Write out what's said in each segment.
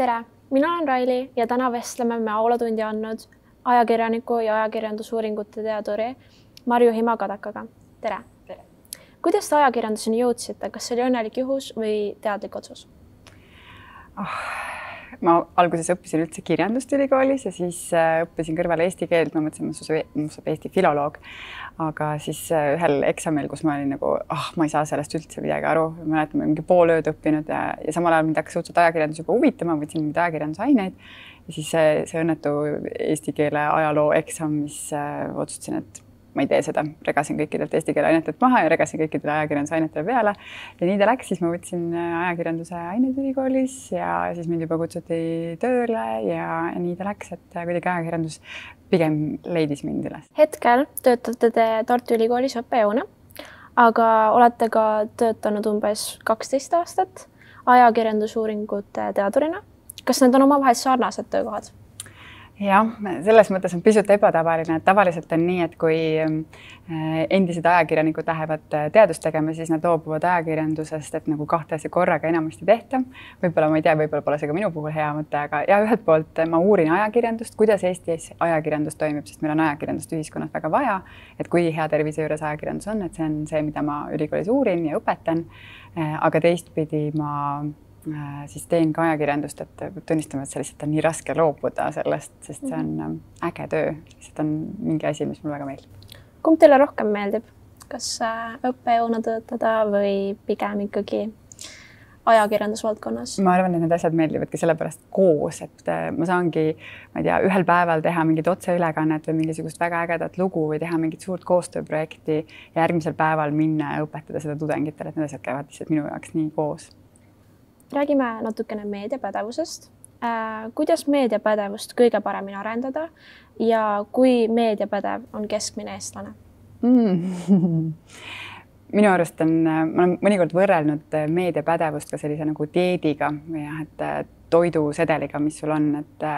tere, mina olen Raili ja täna vestleme me aulatundi andnud ajakirjaniku ja ajakirjandusuuringute teaduri Marju Hima-Kadakaga. tere, tere.! kuidas te ajakirjanduseni jõudsite, kas see oli õnnelik juhus või teadlik otsus oh,? Ma alguses õppisin üldse kirjandust ülikoolis ja siis äh, õppisin kõrvale eesti keelt, ma mõtlesin, et must saab Eesti filoloog. aga siis äh, ühel eksamil, kus ma olin nagu, ah oh,, ma ei saa sellest üldse midagi aru, mäletan, ma mingi pool ööd õppinud ja, ja samal ajal mind hakkas õudselt ajakirjandus juba huvitama, võtsin mingeid ajakirjandusaineid. Ja siis see, see õnnetu eesti keele ajaloo eksam, mis äh, otsustasin, et ma ei tee seda, regasin kõikidelt eesti keele ainetelt maha ja regasin kõikidele ajakirjanduse ainetele peale. ja nii ta läks, siis ma võtsin äh, ajakirjanduse ained ülikoolis ja siis mind juba kutsuti tööle ja, nii ta läks, et äh, kuidagi ajakirjandus pigem leidis mind üles. hetkel töötate te Tartu Ülikoolis õppejõuna, aga olete ka töötanud umbes kaksteist aastat ajakirjandusuuringute teadurina. kas need on omavahel sarnased töökohad? Jah, selles mõttes on pisut ebatavaline, et tavaliselt on nii, et kui äh, endised ajakirjanikud lähevad äh, teadust tegema, siis nad loobuvad ajakirjandusest, et nagu kahte asja korraga enamasti tehta. võib-olla ma ei tea, võib-olla pole see ka minu puhul hea mõte, aga ja ühelt poolt ma uurin ajakirjandust, kuidas Eestis ajakirjandus toimib, sest meil on ajakirjandust ühiskonnas väga vaja. et kui hea tervise juures ajakirjandus on, et see on see, mida ma ülikoolis uurin ja õpetan. Äh, aga teistpidi ma Äh, siis teen ka ajakirjandust, et peab tunnistama, et see lihtsalt on nii raske loobuda sellest, sest see on mhm. ähm, äge töö, lihtsalt on mingi asi, mis mulle väga meeldib. kumb teile rohkem meeldib, kas äh, õppejõuna töötada või pigem ikkagi ajakirjandusvaldkonnas? ma arvan, et need asjad meeldivadki sellepärast koos, et äh, ma saangi, ma ei tea, ühel päeval teha mingit otseülekannet või mingisugust väga ägedat lugu või teha mingit suurt koostööprojekti ja järgmisel päeval minna ja õpetada seda tudengitele, et need asjad käivad lihtsalt minu jaoks nii koos räägime natukene meediapädevusest. Äh, kuidas meediapädevust kõige paremini arendada ja kui meediapädev on keskmine eestlane mm. minu arust on, ma olen mõnikord võrrelnud meediapädevust ka sellise nagu dieediga jah, et toidusedeliga, mis sul on, et,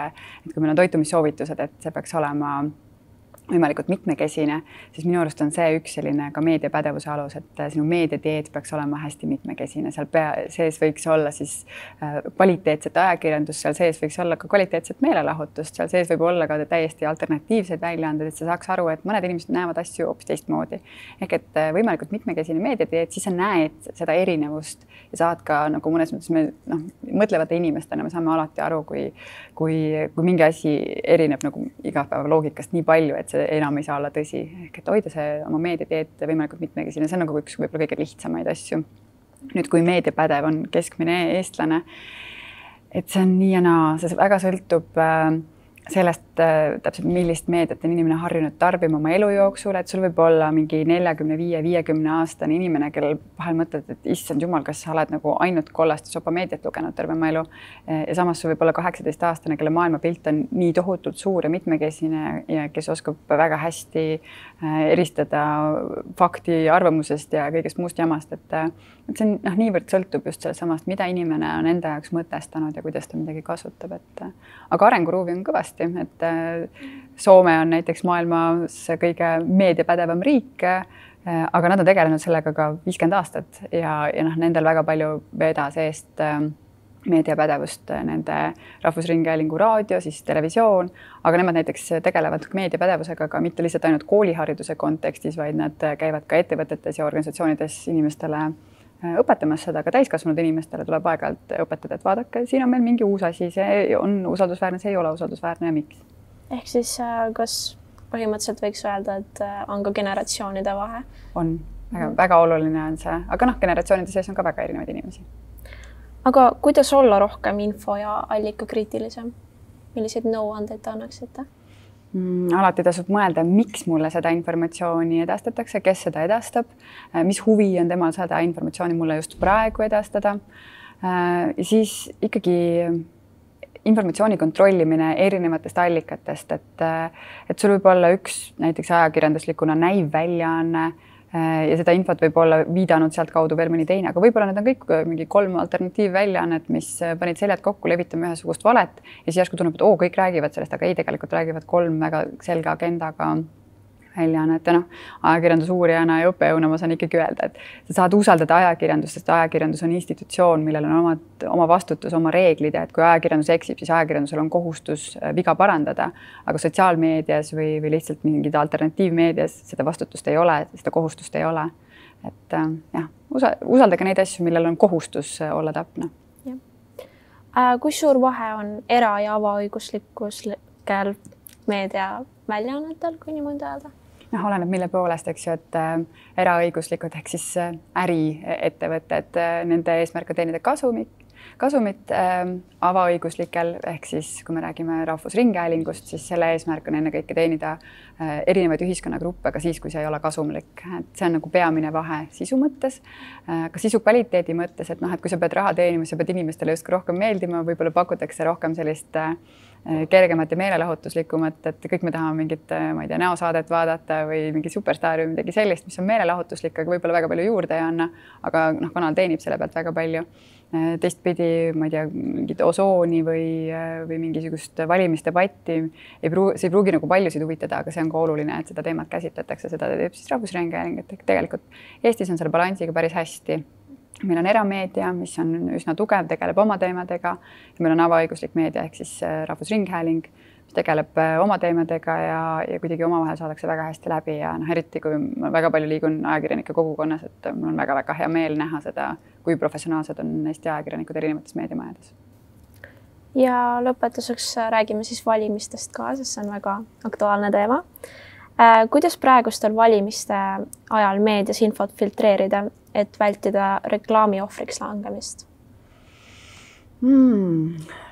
et kui meil on toitumissoovitused, et see peaks olema võimalikult mitmekesine, siis minu arust on see üks selline ka meediapädevuse alus, et äh, sinu meediadieet peaks olema hästi mitmekesine, seal pea sees võiks olla siis äh, kvaliteetset ajakirjandust, seal sees võiks olla ka kvaliteetset meelelahutust, seal sees võib olla ka täiesti alternatiivseid väljaandeid, et sa saaks aru, et mõned inimesed näevad asju hoopis teistmoodi. ehk et äh, võimalikult mitmekesine meediadieet, siis sa näed seda erinevust ja saad ka nagu mõnes mõttes me noh, mõtlevate inimestena me saame alati aru, kui, kui, kui mingi asi erineb nagu igapäevaloogikast nii palju, et see enam ei saa olla tõsi, ehk et hoida see oma meediateed võimalikult mitmekesine, see on nagu üks võib-olla kõige lihtsamaid asju. nüüd, kui meediapädev on keskmine eestlane, et see on nii ja naa, see väga sõltub äh, sellest äh, täpselt, millist meediat on inimene harjunud tarbima oma elu jooksul, et sul võib olla mingi neljakümne viie, viiekümne aastane inimene, kellel vahel mõtled, et issand jumal, kas sa oled nagu ainult kollast sopa meediat lugenud terve oma elu. ja samas sul võib olla kaheksateistaastane, kelle maailmapilt on nii tohutult suur ja mitmekesine ja kes oskab väga hästi äh, eristada fakti arvamusest ja kõigest muust jamast, et äh, see on noh, niivõrd sõltub just sellest samast, mida inimene on enda jaoks mõtestanud ja kuidas ta midagi kasutab, et aga arenguruumi on kõvasti, et äh, Soome on näiteks maailmas kõige meediapädevam riik. Äh, aga nad on tegelenud sellega ka viiskümmend aastat ja, ja noh, nendel väga palju vedas eest äh, meediapädevust nende Rahvusringhäälingu raadio, siis televisioon, aga nemad näiteks tegelevad meediapädevusega ka mitte lihtsalt ainult koolihariduse kontekstis, vaid nad käivad ka ettevõtetes ja organisatsioonides inimestele Äh, õpetamas seda ka täiskasvanud inimestele tuleb aeg-ajalt õpetada, et vaadake, siin on meil mingi uus asi, see on usaldusväärne, see ei ole usaldusväärne ja miks. ehk siis äh, kas põhimõtteliselt võiks öelda, et äh, on ka generatsioonide vahe? on, väga mm., väga oluline on see, aga noh, generatsioonide sees on ka väga erinevaid inimesi. aga kuidas olla rohkem info ja allikakriitilisem? milliseid nõuandeid te annaksite? Mm, alati tasub mõelda, miks mulle seda informatsiooni edastatakse, kes seda edastab, äh, mis huvi on temal seda informatsiooni mulle just praegu edastada. Äh, siis ikkagi informatsiooni kontrollimine erinevatest allikatest, et, äh, et sul võib olla üks näiteks ajakirjanduslikuna näiv väljaanne Äh, ja seda infot võib olla viidanud sealtkaudu veel mõni teine, aga võib-olla need on kõik äh, mingi kolm alternatiivväljaannet, mis äh, panid seljad kokku, levitame ühesugust valet ja siis järsku tundub, et oo, kõik räägivad sellest, aga ei, tegelikult räägivad kolm väga selge agendaga väljaannet ja noh, ajakirjandusuurijana ja õppejõuna ma saan ikkagi öelda, et sa saad usaldada ajakirjandust, sest ajakirjandus on institutsioon, millel on omad, oma vastutus, oma reeglid ja et kui ajakirjandus eksib, siis ajakirjandusel on kohustus äh, viga parandada. aga sotsiaalmeedias või, või lihtsalt mingid alternatiivmeedias seda vastutust ei ole, seda kohustust ei ole. et äh, jah, usa-, usaldage neid asju, millel on kohustus äh, olla täpne. kui suur vahe on era- ja avaõiguslikkusel meediaväljaannetel, kui niimoodi öelda? Noh, oleneb, mille poolest, eks ju, et äh, eraõiguslikud ehk siis äh, äriettevõtted äh,, nende eesmärk on teenida kasumit, kasumit äh, avaõiguslikel ehk siis, kui me räägime Rahvusringhäälingust, siis selle eesmärk on ennekõike teenida äh, erinevaid ühiskonnagruppe ka siis, kui see ei ole kasumlik, et see on nagu peamine vahe sisu mõttes äh,, ka sisu kvaliteedi mõttes, et noh, et kui sa pead raha teenima, sa pead inimestele justkui rohkem meeldima, võib-olla pakutakse rohkem sellist äh, kergemat ja meelelahutuslikumat, et kõik me tahame mingit, äh, ma ei tea, näosaadet vaadata või mingi superstaari või midagi sellist, mis on meelelahutuslik, aga võib-olla väga palju juurde ei anna. aga noh, kanal teenib selle pealt väga palju. Äh, teistpidi, ma ei tea, mingit osooni või, või mingisugust valimisdebatti ei pruugi, see ei pruugi nagu paljusid huvitada, aga see on ka oluline, et seda teemat käsitletakse, seda teeb siis Rahvusringhääling, et tegelikult Eestis on selle balansiga päris hästi meil on erameedia, mis on üsna tugev, tegeleb oma teemadega. Ja meil on avaõiguslik meedia ehk siis äh, Rahvusringhääling, mis tegeleb äh, oma teemadega ja, ja kuidagi omavahel saadakse väga hästi läbi. Ja noh, eriti kui ma väga palju liigun ajakirjanike kogukonnas, et mul on väga-väga hea meel näha seda, kui professionaalsed on Eesti ajakirjanikud erinevates meediamajades. ja lõpetuseks räägime siis valimistest ka, sest see on väga aktuaalne teema. Äh, kuidas praegustel valimiste ajal meedias infot filtreerida, et vältida reklaami ohvriks langemist hmm.?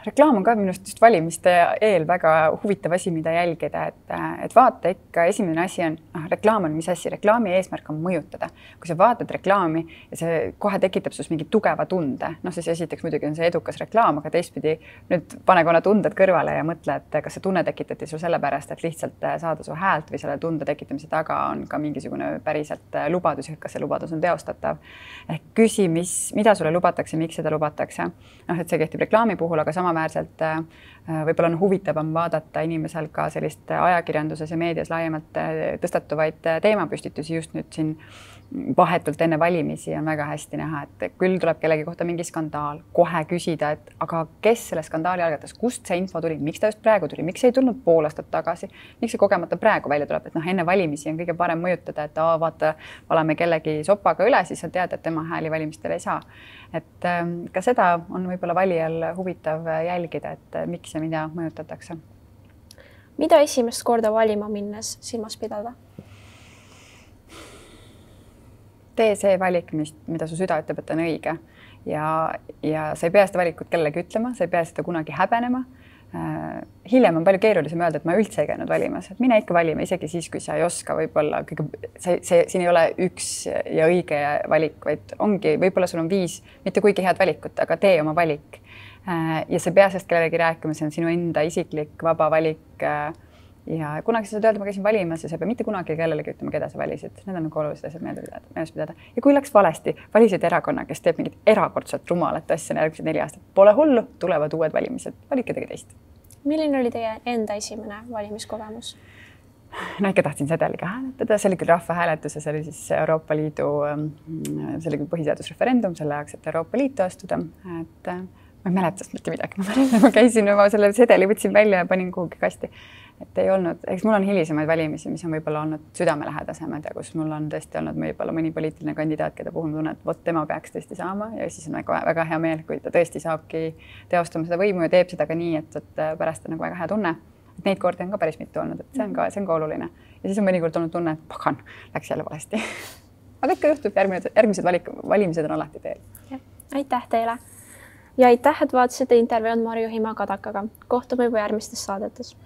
Reklaam on ka minu arust just valimiste eel väga huvitav asi, mida jälgida, et, et vaata ikka, esimene asi on, noh, reklaam on mis asi, reklaami eesmärk on mõjutada. kui sa vaatad reklaami ja see kohe tekitab sinus mingi tugeva tunde, noh, siis esiteks muidugi on see edukas reklaam, aga teistpidi nüüd pane korra tunded kõrvale ja mõtle, et kas see tunne tekitati sul sellepärast, et lihtsalt saada su häält või selle tunde tekitamise taga on ka mingisugune päriselt lubadus ja kas see lubadus on teostatav. ehk küsi, mis, mida sulle lubatakse, miks seda lubatakse. noh, et see kehtib reklaami puhul, aga sama samaväärselt äh, võib-olla on huvitavam vaadata inimesel ka sellist ajakirjanduses ja meedias laiemalt äh, tõstatuvaid äh, teemapüstitusi just nüüd siin vahetult enne valimisi on väga hästi näha, et küll tuleb kellegi kohta mingi skandaal, kohe küsida, et aga kes selle skandaali algatas, kust see info tuli, miks ta just praegu tuli, miks ei tulnud pool aastat tagasi, miks see kogemata praegu välja tuleb, et noh, enne valimisi on kõige parem mõjutada, et aa, vaata, valame kellegi sopaga üle, siis sa tead, et tema hääli valimistel ei saa. et ähm, ka seda on võib-olla valijal huvitav jälgida, et äh, miks ja mida mõjutatakse. mida esimest korda valima minnes silmas pidada? tee see valik, mis, mida su süda ütleb, et on õige ja, ja sa ei pea seda valikut kellelegi ütlema, sa ei pea seda kunagi häbenema äh,. hiljem on palju keerulisem öelda, et ma üldse ei käinud valimas, et mine ikka valima, isegi siis, kui sa ei oska võib-olla kõige, see, see siin ei ole üks ja õige valik, vaid ongi, võib-olla sul on viis mitte kuigi head valikut, aga tee oma valik. Ja sa ei pea sellest kellelegi rääkima, see on sinu enda isiklik vaba valik äh, ja kunagi sa saad öelda, ma käisin valimas ja sa ei pea mitte kunagi kellelegi ütlema, keda sa valisid, need on nagu olulised asjad meelde pidada, meeles pidada. ja kui läks valesti, valisid erakonna, kes teeb mingit erakordselt rumalat asja järgmised neli aastat, pole hullu, tulevad uued valimised, valige kedagi teist. milline oli teie enda esimene valimiskogemus? no ikka tahtsin sedeliga hääletada, see oli küll rahvahääletus ja see oli siis Euroopa Liidu, see oli küll põhiseadusreferendum selle jaoks, et Euroopa Liitu astuda, et ma ei mäleta mitte midagi, ma käisin, ma selle sedeli võtsin välja ja panin kuhugi kasti. Et ei olnud, eks mul on hilisemaid valimisi, mis on võib-olla olnud südamelähedasemad ja kus mul on tõesti olnud võib-olla mõni poliitiline kandidaat, keda puhul ma tunnen, et vot tema peaks tõesti saama ja siis on väga, väga hea meel, kui ta tõesti saabki teostama seda võimu ja teeb seda ka nii, et, et pärast on nagu väga hea tunne. et neid kordi on ka päris mitu olnud, et see on ka, see on ka oluline. Ja siis on mõnikord olnud tunne, et pagan, läks jälle valesti. Aga ikka juhtub, järgmine, järgmised valik, valimised on alati teel. aitäh teile ja aitäh, et vaatasite intervjuud Marju Hima-Kadakaga. kohtume juba järgmistes saadetes